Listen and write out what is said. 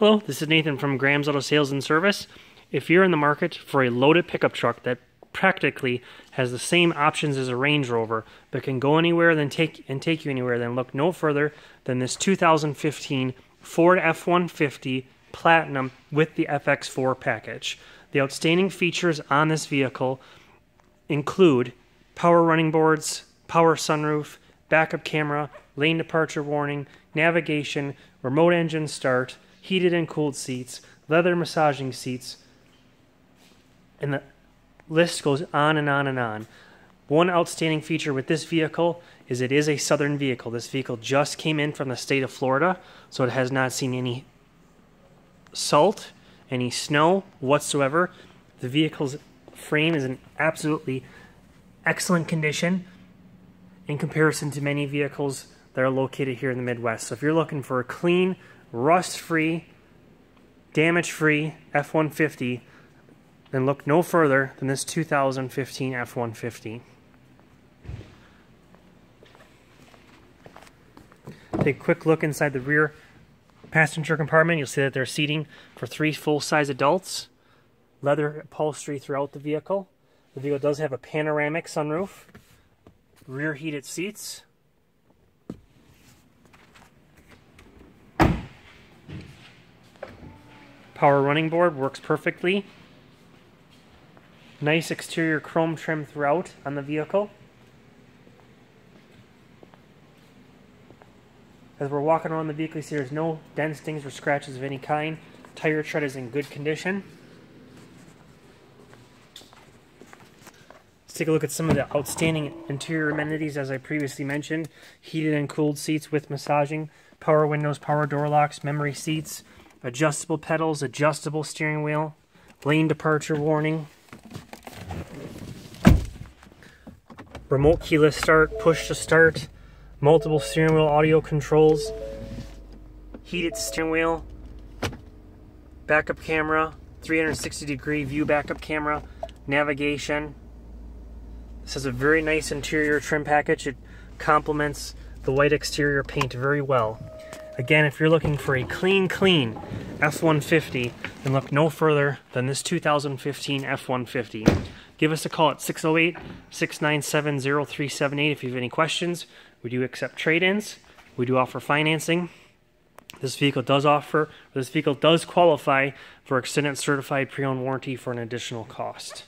Hello, this is Nathan from Graham's Auto Sales and Service. If you're in the market for a loaded pickup truck that practically has the same options as a Range Rover but can go anywhere then take and take you anywhere, then look no further than this 2015 Ford F-150 Platinum with the FX4 package. The outstanding features on this vehicle include power running boards, power sunroof, backup camera, lane departure warning, navigation, remote engine start, heated and cooled seats, leather massaging seats, and the list goes on and on and on. One outstanding feature with this vehicle is it is a southern vehicle. This vehicle just came in from the state of Florida, so it has not seen any salt, any snow whatsoever. The vehicle's frame is in absolutely excellent condition in comparison to many vehicles that are located here in the Midwest. So if you're looking for a clean, rust-free, damage-free F-150, then look no further than this 2015 F-150. Take a quick look inside the rear passenger compartment. You'll see that there's seating for three full-size adults. Leather upholstery throughout the vehicle. The vehicle does have a panoramic sunroof. Rear heated seats. Power running board works perfectly. Nice exterior chrome trim throughout on the vehicle. As we're walking around the vehicle, you see there's no dents, stings, or scratches of any kind. Tire tread is in good condition. Let's take a look at some of the outstanding interior amenities as I previously mentioned. Heated and cooled seats with massaging, power windows, power door locks, memory seats, adjustable pedals, adjustable steering wheel, lane departure warning, remote keyless start, push to start, multiple steering wheel audio controls, heated steering wheel, backup camera, 360 degree view backup camera, navigation. This has a very nice interior trim package. It complements the white exterior paint very well. Again, if you're looking for a clean, clean F-150, then look no further than this 2015 F-150. Give us a call at 608-697-0378 if you have any questions. We do accept trade-ins. We do offer financing. This vehicle does offer, this vehicle does qualify for extended certified pre-owned warranty for an additional cost.